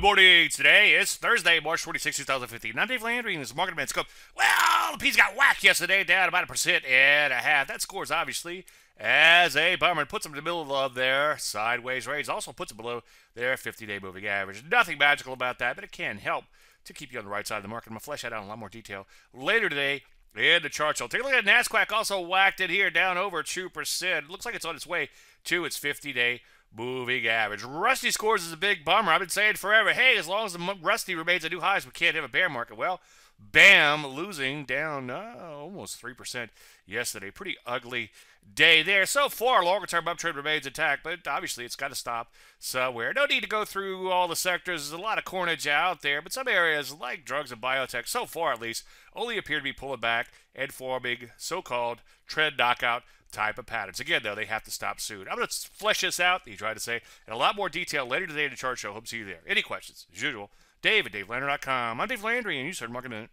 morning. Today is Thursday, March 26, 2015. I'm Dave Landry, and this is Market Man Scope. Well, the P's got whacked yesterday, down about a percent and a half. That scores, obviously, as a bummer. Puts them in the middle of their sideways range. Also puts them below their 50-day moving average. Nothing magical about that, but it can help to keep you on the right side of the market. I'm going to flesh that out in a lot more detail later today in the chart. So take a look at NASDAQ. Also whacked it here, down over 2%. It Looks like it's on its way to its 50-day moving average. Rusty scores is a big bummer. I've been saying forever, hey, as long as the Rusty remains at new highs, we can't have a bear market. Well, bam, losing down uh, almost 3% yesterday. Pretty ugly day there. So far, longer term uptrend remains intact, but obviously it's got to stop somewhere. No need to go through all the sectors. There's a lot of cornage out there, but some areas like drugs and biotech, so far at least, only appear to be pulling back and forming so called trend knockout type of patterns. Again, though, they have to stop soon. I'm going to flesh this out, he tried to say, in a lot more detail later today in the chart show. Hope to see you there. Any questions? As usual, Dave at DaveLandry.com. I'm Dave Landry, and you started Market Minute.